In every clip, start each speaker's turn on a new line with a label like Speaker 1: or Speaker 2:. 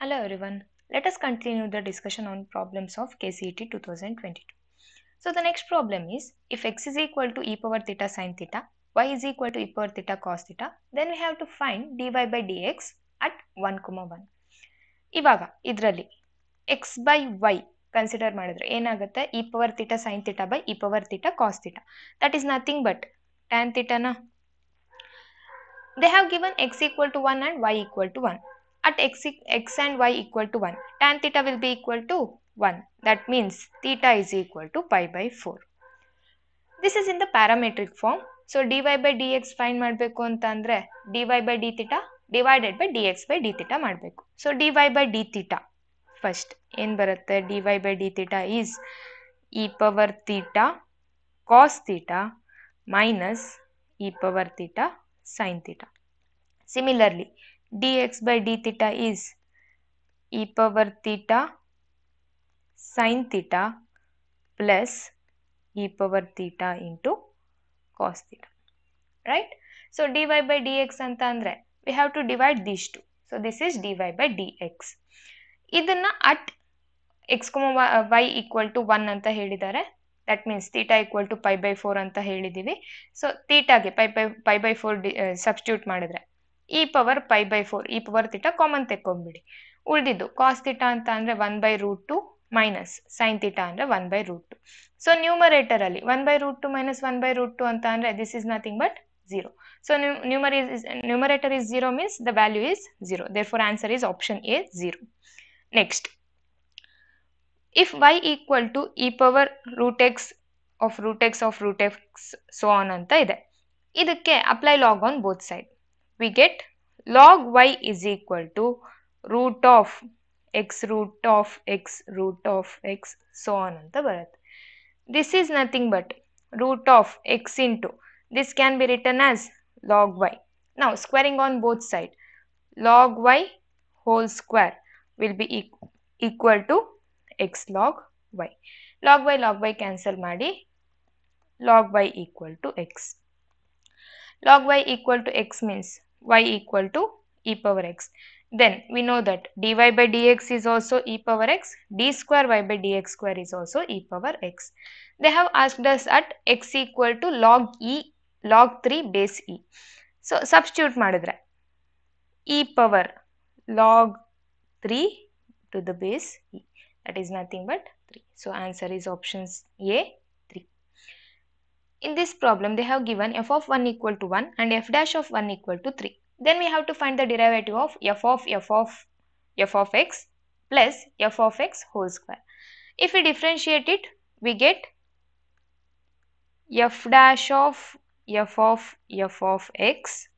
Speaker 1: Hello everyone. Let us continue the discussion on problems of KCET 2022. So the next problem is if x is equal to e power theta sine theta, y is equal to e power theta cos theta, then we have to find dy by dx at 1 comma 1. Ivaga idrali x by y consider madre e power theta sine theta by e power theta cos theta. That is nothing but tan theta na. They have given x equal to 1 and y equal to 1 at x, x and y equal to 1. Tan theta will be equal to 1. That means theta is equal to pi by 4. This is in the parametric form. So dy by dx find ಮಾಡಬೇಕು ಅಂತಂದ್ರೆ dy by d theta divided by dx by d theta ಮಾಡಬೇಕು. So dy by d theta first in ಬರುತ್ತೆ dy by d theta is e power theta cos theta minus e power theta sin theta. Similarly, dx by d theta is e power theta sin theta plus e power theta into cos theta right so dy by dx ಅಂತ ಅಂದ್ರೆ we have to divide these two so this is dy by dx ಇದನ್ನ at x y equal to one ಅಂತ ಹೇಳಿದ್ದಾರೆ that means theta equal to pi by four ಅಂತ ಹೇಳಿದ್ದೀವಿ so ತೀಟಾಗೆ pi by pi by four d substitute ಮಾಡಿದ್ರೆ E power pi by four, e power theta common ತೆಕ್ಕೊಂಬಿಡಿ. ಉಳಿದಿದ್ದು cos theta ಅಂತ ಅಂದರೆ one by root two minus sign theta ಅಂದರೆ one by root two. So ನ್ಯೂಮರೇಟರಲ್ಲಿ one by root two minus one by root two ಅಂತ ಅಂದರೆ this is nothing but zero so ನ್ಯೂಮರ್ numerator is zero means the value is zero therefore answer is option A zero next if y equal to e power root x of root x of root x so on ಅಂತ ಇದೆ. ಇದಕ್ಕೆ apply log on both side we get log y is equal to root of x root of x root of x so on and so forth. this is nothing but root of x into this can be written as log y. Now squaring on both side log y whole square will be e equal to x log y. Log y log y cancel ಮಾಡಿ log y equal to x. Log y equal to x means y equal to e power x. Then we know that dy by dx is also e power x, d square y by dx square is also e power x. They have asked us at x equal to log e log 3 base e. So substitute ಮಾಡಿದ್ರೆ e power log 3 to the base e that is nothing but 3. So answer is options A in this problem, they have given f of 1 equal to 1 and f dash of 1 equal to 3. Then we have to find the derivative of f of f of f of x plus f of x whole square. If we differentiate it, we get f dash of f of f of x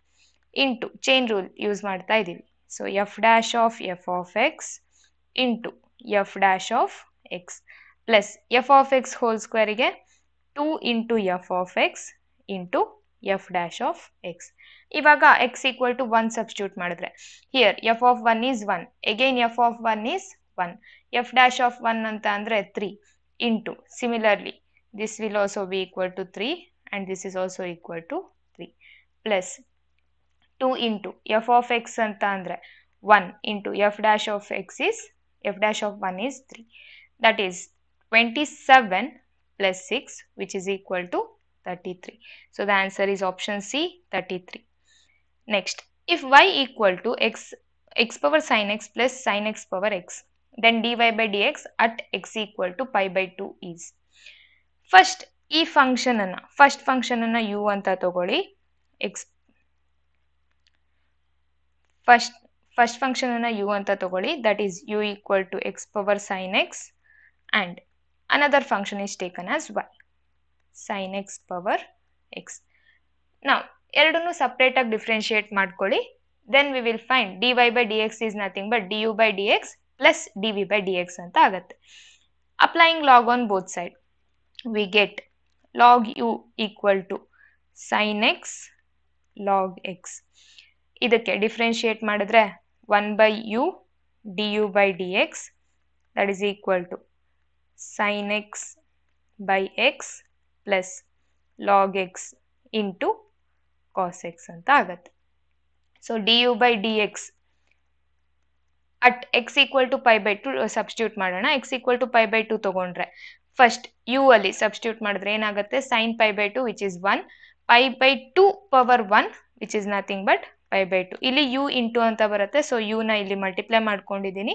Speaker 1: into chain rule use ಮಾಡ್ತಾ So f dash of f of x into f dash of x plus f of x whole square again. Two into f of x into f dash of x. ಇವಾಗ x equal to one substitute ಮಾಡಿದ್ರೆ here f of one is one again f of one is one f dash of one ಅಂತ ಅಂದರೆ three into similarly this will also be equal to three and this is also equal to three plus two into f of x ಅಂತ ಅಂದರೆ one into f dash of X is f dash of one is three that is twenty seven plus 6 which is equal to 33. So the answer is option C 33. Next if y equal to x x power sin x plus sin x power x then dy by dx at x equal to pi by 2 is. First ಈ ಫಂಕ್ಷನನ್ನು first ಫಂಕ್ಷನನ್ನು you ಅಂತ ತಗೊಳ್ಳಿ X first first ಫಂಕ್ಷನನ್ನು you ಅಂತ ತಗೊಳ್ಳಿ that That is u equal to x power sign x, and another function is taken as y. Sin x power x. Now, ಎರಡನ್ನು separate ಆಗಿ differentiate ಮಾಡ್ಕೊಳ್ಳಿ. Then we will find d Y by D x is nothing but d u by D X plus d v by D x ಅಂತ ಆಗುತ್ತೆ. Applying log on both side we get log u equal to sign x log x ಇದಕ್ಕೆ differentiate ಮಾಡಿದ್ರೆ one by u d u by D x that is equal to sin x by x plus log x into cos x ಅಂತ ಆಗತ್ತೆ. So d u by D x at x equal to pi by two substitute ಮಾಡೋಣ. X equal to pi by two ತಗೊಂಡ್ರೆ first u ಅಲ್ಲಿ substitute ಮಾಡಿದ್ರೆ ಏನಾಗುತ್ತೆ? Sign pi by two which is one pi by two power one which is nothing but pi by two ಇಲ್ಲಿ u into ಅಂತ ಬರುತ್ತೆ. So ಯುನ ಇಲ್ಲಿ multiply ಮಾಡ್ಕೊಂಡಿದ್ದೀನಿ.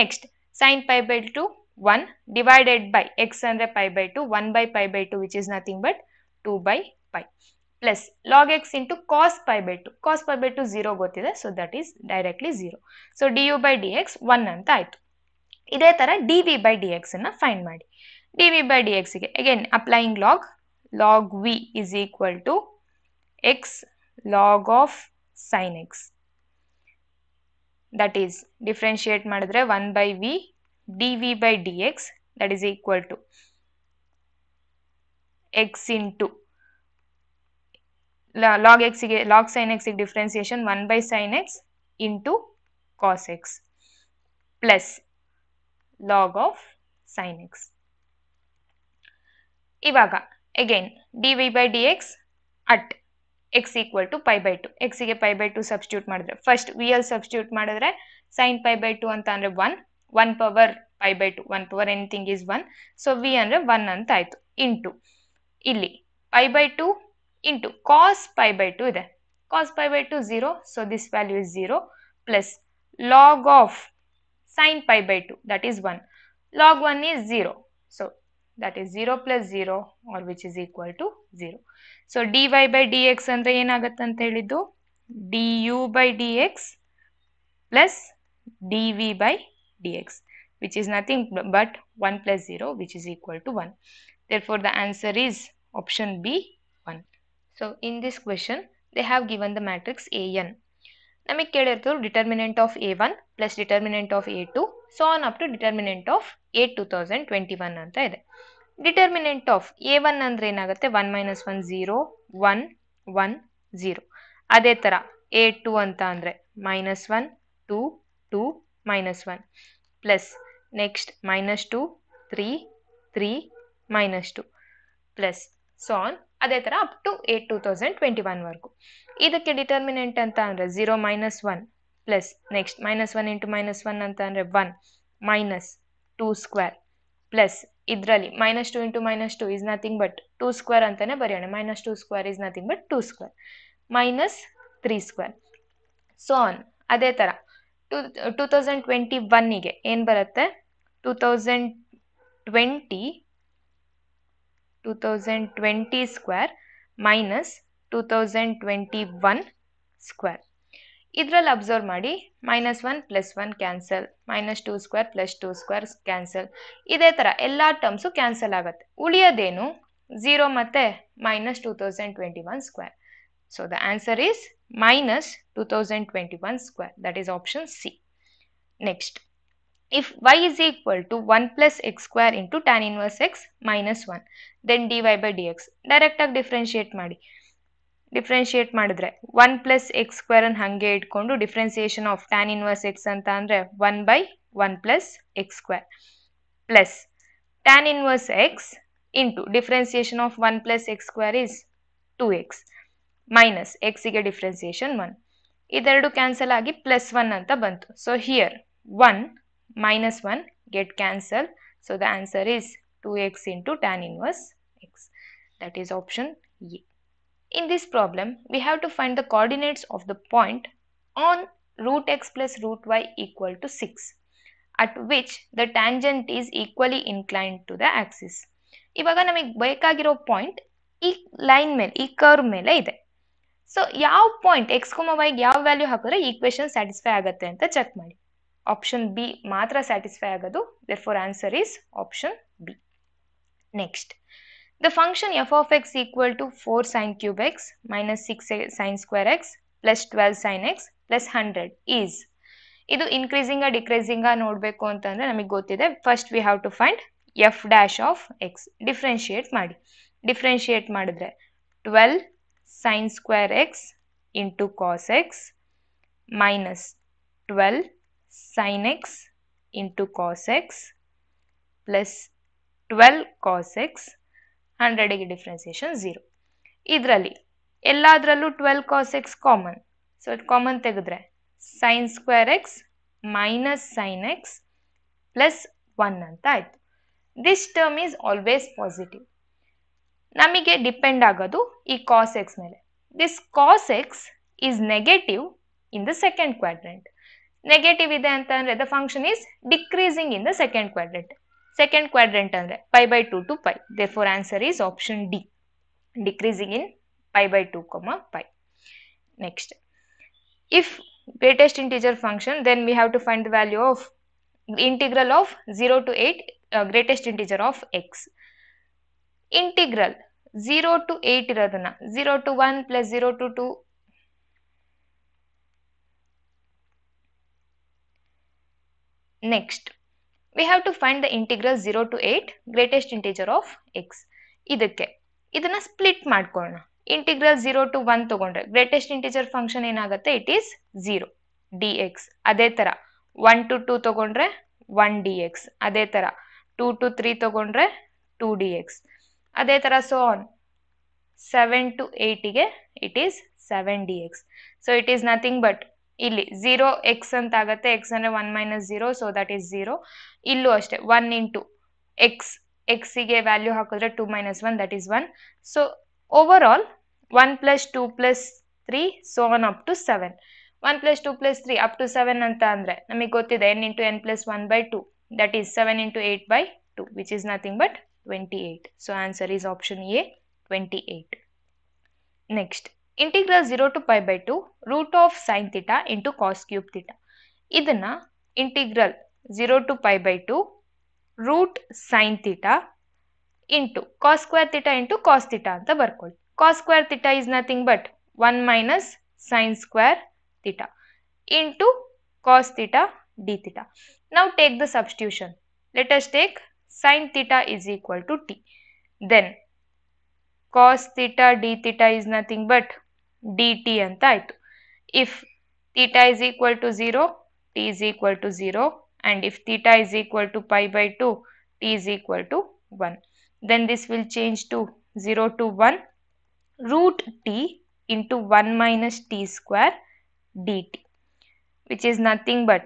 Speaker 1: Next sign pi by two one divided by X ಅಂದರೆ pi by two one by pi by two which is nothing but two by pi plus log x into cos pi by two cos pi by two zero ಗೊತ್ತಿದೆ so that is directly zero so d u by D x one ಅಂತ ಆಯಿತು. ಇದೇ d v by d ಎಕ್ಸನ್ನು find ಮಾಡಿ. V by d ಎಕ್ಸ್ಗೆ again applying log log v is equal to x log of sin x that is differentiate ಮಾಡಿದ್ರೆ one by v dv by dx that is equal to x into log x log sin x differentiation 1 by sin x into cos x plus log of sin x. ivaga again dv by dx at x equal to pi by 2 x ge pi by 2 substitute madidre first vl substitute madidre sin pi by 2 anta andre ಅಂದರೆ one power pi by two one power anything is one so V ಅಂದರೆ one ಅಂತ ಆಯಿತು. Into ಇಲ್ಲಿ pi by two into cos pi by two ಇದೆ. Cos pi by two zero so this value is zero plus log of sign pi by two that is one log one is zero so that is zero plus zero or which is equal to zero so d Y by D x ಅಂದರೆ ಏನಾಗುತ್ತೆ ಅಂತ ಹೇಳಿದ್ದು? D u by D X plus d v by dx which is nothing but 1 plus 0 which is equal to 1. Therefore the answer is option B 1. So in this question they have given the matrix An. Determinant of A1 plus determinant of A2 so on up to determinant of A2021. Determinant of A1 and 1 minus 1 0 1 1 0. Adetara A2 and minus 1 2 2 minus one plus next minus two three three minus two plus so on ಅದೇ ಥರ up to eight two thousand twenty ಒನ್ವರೆಗೂ ಇದಕ್ಕೆ determinant ಅಂತ ಅಂದರೆ zero minus one plus next minus one into minus one ಅಂತ ಅಂದರೆ one minus two square plus ಇದರಲ್ಲಿ minus two into minus two is nothing but two square ಅಂತಲೇ ಬರೆಯೋಣ. Minus two square is nothing but two square minus three square so on ಅದೇ ಥರ to two thousand twenty ಒನ್ನಿಗೆ ಏನು ಬರುತ್ತೆ? Two thousand twenty two thousand twenty square minus two thousand twenty one square ಇದರಲ್ಲಿ observe ಮಾಡಿ minus one plus one cancel minus two square plus two square cancel ಇದೇ ಥರ ಎಲ್ಲ ಟರ್ಮ್ಸು ಕ್ಯಾನ್ಸಲ್ ಆಗುತ್ತೆ. ಉಳಿಯೋದೇನು? ಝೀರೋ ಮತ್ತು minus two thousand twenty one square so the answer is minus 2021 square that is option C. Next, if y is equal to 1 plus x square into tan inverse x minus 1 then dy by dx direct differentiate. Differentiate 1 plus x square and hange itkondu differentiation of tan inverse x and thandre 1 by 1 plus x square plus tan inverse x into differentiation of 1 plus x square is 2x. Minus ಎಕ್ಸಿಗೆ differentiation one ಇದೆರಡು cancel ಆಗಿ plus one ಅಂತ ಬಂತು. So here one minus one get cancel so the answer is two x into tan inverse x that is option A in this problem we have to find the coordinates of the point on root x plus root y equal to 6 at which the tangent is equally inclined to the axis. ಇವಾಗ ನಮಗೆ ಬೇಕಾಗಿರೋ point ಈ line ಮೇಲೆ, ಈ curve ಮೇಲೆ ಇದೆ. So ಯಾವ point x comma ವೈಗೆ ಯಾವ ವ್ಯಾಲ್ಯೂ ಹಾಕಿದ್ರೆ ಈಕ್ವೇಶನ್ ಸ್ಯಾಟಿಸ್ಫೈ ಆಗುತ್ತೆ ಅಂತ ಚೆಕ್ ಮಾಡಿ. ಆಪ್ಷನ್ ಬಿ ಮಾತ್ರ ಸ್ಯಾಟಿಸ್ಫೈ ಆಗೋದು therefore answer is option B next the function f of x equal to four sine cube x minus six sine square x plus twelve sine x plus hundred is ಇದು increasing decreasing ನೋಡಬೇಕು ಅಂತಂದರೆ ನಮಗೆ ಗೊತ್ತಿದೆ. First we have to find f dash of x differentiate ಮಾಡಿ. Differentiate ಮಾಡಿದ್ರೆ twelve sine square x into cos x minus twelve sine X into cos x plus twelve cos x ಹಂಡ್ರೆಡಿಗೆ differentiation zero ಇದರಲ್ಲಿ ಎಲ್ಲದರಲ್ಲೂ twelve cos x common so common ತೆಗೆದ್ರೆ sine square x minus sine x plus one ಅಂತ ಆಯಿತು. This term is always positive नमेंगे depend आगो cos x मेले this cos x is negative in the second quadrant negative अंतर्रे the function is decreasing in the second quadrant second quadrant अरे pi by two to pi the answer is option D decreasing in pi by two comma pi next if greatest integer function then we have to find the value of integral of zero to eight greatest integer of x integral 0 to 8 ಇರೋದನ್ನ, zero to one plus zero to two. Next we have to find the integral zero to eight greatest integer of x ಇದಕ್ಕೆ, ಇದನ್ನ split ಮಾಡ್ಕೊಳ್ಳೋಣ integral zero to one ತಗೊಂಡ್ರೆ greatest integer function ಏನಾಗುತ್ತೆ? It is zero d x ಅದೇ ತರ, one to two ತಗೊಂಡ್ರೆ, one d x ಅದೇ ತರ, ಟೂ ಟು ತ್ರೀ ತಗೊಂಡ್ರೆ, ಟೂ ಡಿ ಎಕ್ಸ್ ಅದೇ ಥರ ಸೊ ಆನ್ ಸೆವೆನ್ ಟು ಏಯ್ಟಿಗೆ it is seven d x so it is nothing but ಇಲ್ಲಿ ಝೀರೋ ಎಕ್ಸ್ ಅಂತ ಆಗುತ್ತೆ ಎಕ್ಸ್ ಅಂದರೆ one minus zero so that is zero ಇಲ್ಲೂ ಅಷ್ಟೇ ಒನ್ ಇಂಟು ಎಕ್ಸ್ ಎಕ್ಸಿಗೆ ವ್ಯಾಲ್ಯೂ ಹಾಕಿದ್ರೆ two minus one that is one so overall one plus two plus three so one up to seven one plus two plus three up to seven ಅಂತ ಅಂದರೆ ನಮಗೆ ಗೊತ್ತಿದೆ n into n plus one by two that is seven into eight by two which is nothing but 28. So answer is option A, 28. Next, integral 0 to pi by 2 root of sine theta into cos cube theta. Idana integral 0 to pi by 2 root sine theta into cos square theta into cos theta the barcode. Cos square theta is nothing but 1 minus sine square theta into cos theta d theta. Now take the substitution. Let us take sine theta is equal to t. Then cos theta d theta is nothing but dt And ಆಯಿತು. If theta is equal to 0 t is equal to 0 and if theta is equal to pi by 2 t is equal to 1 then this will change to 0 to 1 root t into 1 minus t square dt which is nothing but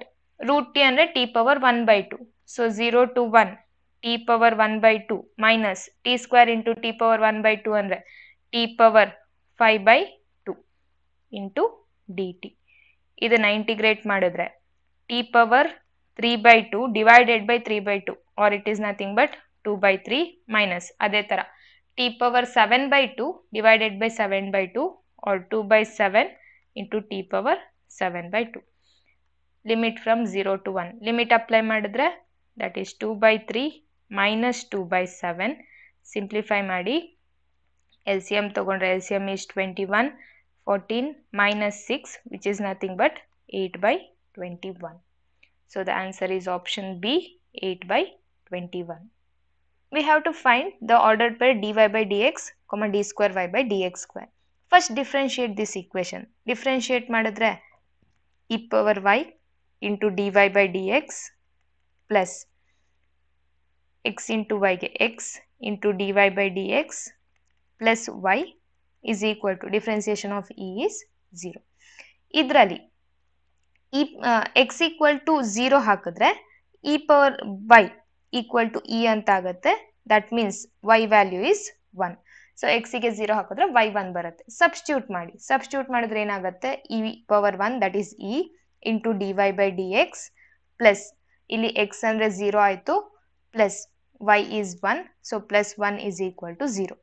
Speaker 1: root t and t power 1 by 2 so 0 to 1 t power 1 by 2 minus t square into t power 1 by 2 under t power 5 by 2 into dt. ಇದನ್ನ integrate ಮಾಡಿದ್ರೆ t power three by two divided by three by two or it is nothing but two by three minus ಅದೇ ಥರ t power seven by two divided by seven by two or two by seven into t power seven by two. Limit from zero to one. Limit apply ಮಾಡಿದ್ರೆ that is two by three 2 by 7 simplify madi lcm L LCM is twenty-one. Fourteen minus six, which is nothing but eight by twenty-one. So the answer is option B, eight by twenty-one. we have to find the ordered pair dy by dx comma d square y by dx square. First differentiate this equation. Differentiate ಮಾಡಿದ್ರೆ e power y into dy by dx plus x into y ಗೆ x y dy d dx plus y is equal to differentiation of e is 0. ಇದರಲ್ಲಿ ಈ x equal to zero ಹಾಕಿದ್ರೆ e power y equal to e ಅಂತ ಆಗುತ್ತೆ. That means y value is one so ಎಕ್ಸಿಗೆ zero ಹಾಕಿದ್ರೆ y one ಬರುತ್ತೆ. Substitute ಮಾಡಿ. Substitute ಮಾಡಿದ್ರೆ ಏನಾಗುತ್ತೆ? E power one that is e into D Y by D X plus ಇಲ್ಲಿ x ಅಂದರೆ ಝೀರೋ ಆಯಿತು. Plus one so plus one is equal to zero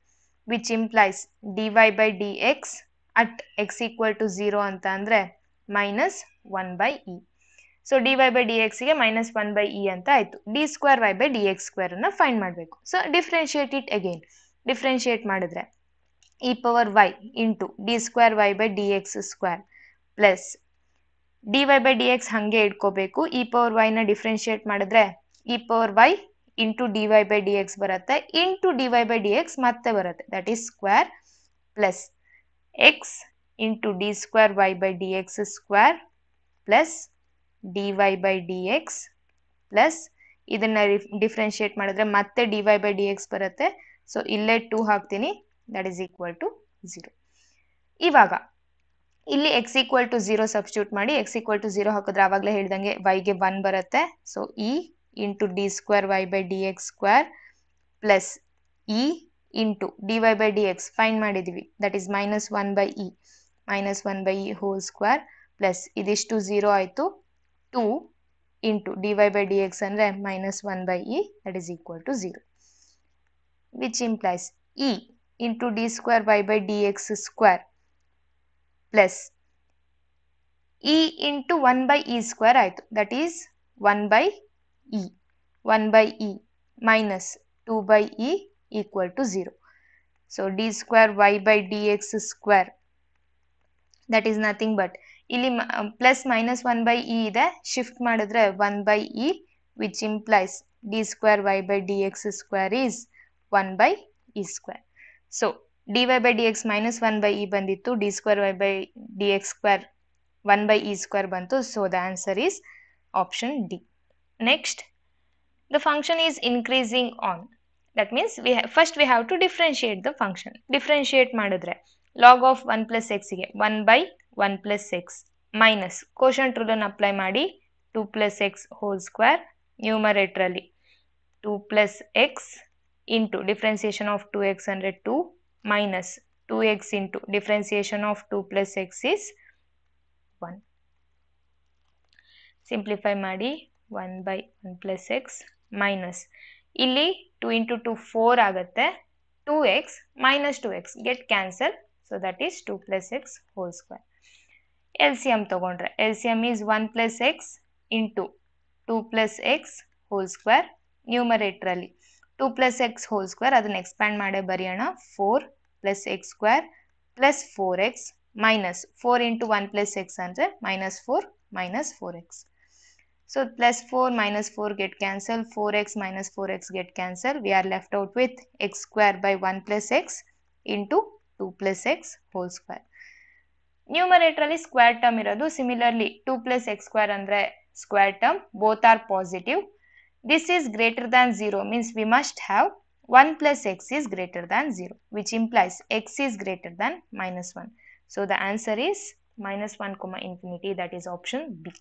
Speaker 1: which implies d Y by D x at x equal to zero ಅಂತ ಅಂದರೆ minus one by e so d Y by d ಎಕ್ಸ್ಗೆ minus one by e ಅಂತ ಆಯಿತು. D square Y by D x ಸ್ಕ್ವೇರನ್ನು find ಮಾಡಬೇಕು. So differentiate it again differentiate ಮಾಡಿದ್ರೆ E power Y into D square Y by D X square plus D Y by D X ಹಾಗೆ ಇಟ್ಕೋಬೇಕು. E power ವೈನ differentiate ಮಾಡಿದ್ರೆ E power Y into D Y by D X ಬರುತ್ತೆ into D Y by D X ಮತ್ತೆ ಬರುತ್ತೆ. That is square plus X into D square Y by D X square plus D Y by D X plus ಇದನ್ನ differentiate ಮಾಡಿದ್ರೆ ಮತ್ತೆ D Y by D X ಬರುತ್ತೆ. So ಇಲ್ಲೇ two ಹಾಕ್ತೀನಿ. That is equal to zero ಇವಾಗ, ಇಲ್ಲಿ X equal to zero substitute ಮಾಡಿ X equal to zero ಹಾಕಿದ್ರೆ ಆವಾಗಲೇ ಹೇಳ್ದಂಗೆ ವೈಗೆ ಒನ್ ಬರುತ್ತೆ. So e into d square y by dx square plus e into dy by dx. Find my derivative. that is minus 1 by e. Minus 1 by e whole square plus it is to 0 i to 2 into dy by dx and then minus 1 by e that is equal to 0 which implies e into d square y by dx square plus e into 1 by e square i to that is 1 by one by e minus two by e equal to zero so d square Y by D X square that is nothing but ಇಲ್ಲಿ plus minus one by e ಇದೆ. Shift ಮಾಡಿದ್ರೆ one by e which implies d square Y by D X square is one by e square so d Y by D x minus one by e ಬಂದಿತ್ತು. D square Y by D X square one by e square ಬಂತು. So the answer is option D Next, the function is increasing on. That means we have, first we have to differentiate the function. Differentiate ಮಾಡಿದ್ರೆ log of 1 plus x. 1 by 1 plus x minus quotient rule ಅನ್ನು apply madi 2 plus x whole square numeratorly 2 plus x into differentiation of 2x ಅಂದರೆ 2 minus 2x into differentiation of 2 plus x is 1. Simplify madi. One by one plus x minus ಇಲ್ಲಿ two into two four ಆಗುತ್ತೆ. Two x minus two x get cancel so that is two plus x whole square L C M ತೊಗೊಂಡ್ರೆ. L C M is one plus X into two plus x whole square ನ್ಯೂಮರೇಟ್ರಲ್ಲಿ two plus x whole square ಅದನ್ನು expand ಮಾಡೇ ಬರೆಯೋಣ. Four plus x square plus four x minus four into one plus X ಅಂದರೆ minus four minus four x So plus 4 minus 4 get cancelled, 4x minus 4x get cancelled. We are left out with x square by 1 plus x into 2 plus x whole square. Numerator is square term irodu. Similarly 2 plus x square andre square term both are positive. This is greater than 0 means we must have 1 plus x is greater than 0 which implies x is greater than minus 1. So the answer is minus 1 comma infinity that is option B.